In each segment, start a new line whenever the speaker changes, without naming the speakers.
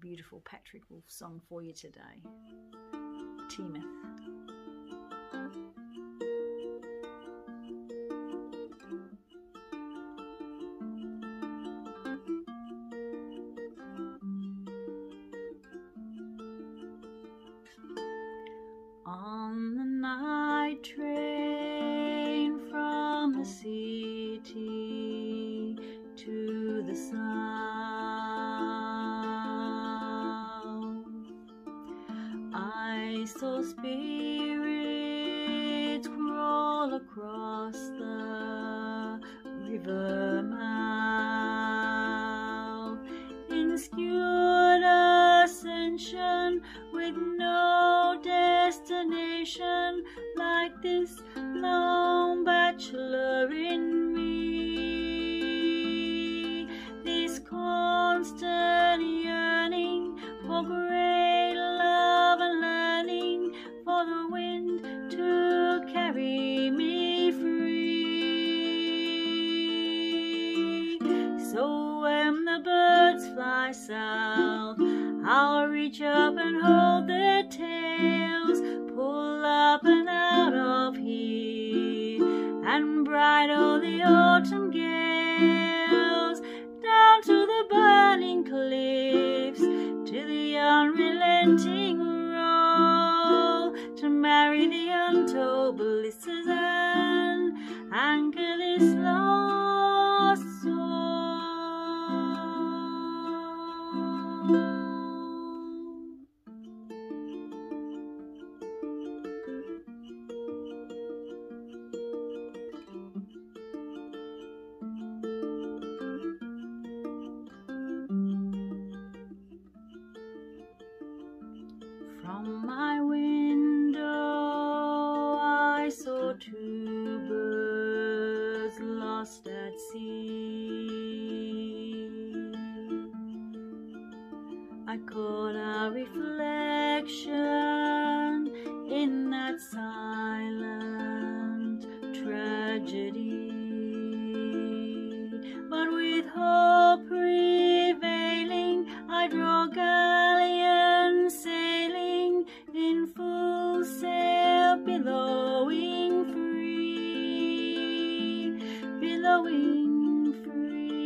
beautiful Patrick Wolf song for you today. Teignmouth. On the night train spirits crawl across the river mouth in skewed ascension with no destination like this lone bachelor south, I'll reach up and hold their tails, pull up and out of here, and bridle the autumn gales down to the burning cliffs, to the unrelenting From my window I saw two birds lost at sea. I caught a reflection in that silent tragedy. But with hope prevailing, I draw galleon billowing free, billowing free.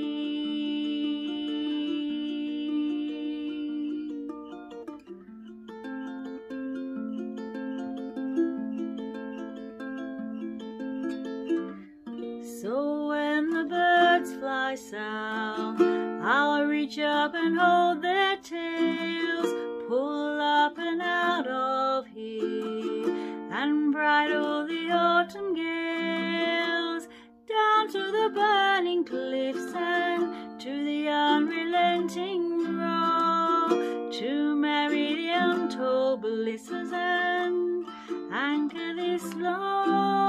So when the birds fly south, I'll reach up and hold their tails, and bridle the autumn gales down to the burning cliffs and to the unrelenting roar, to marry the untold blisses and anchor this long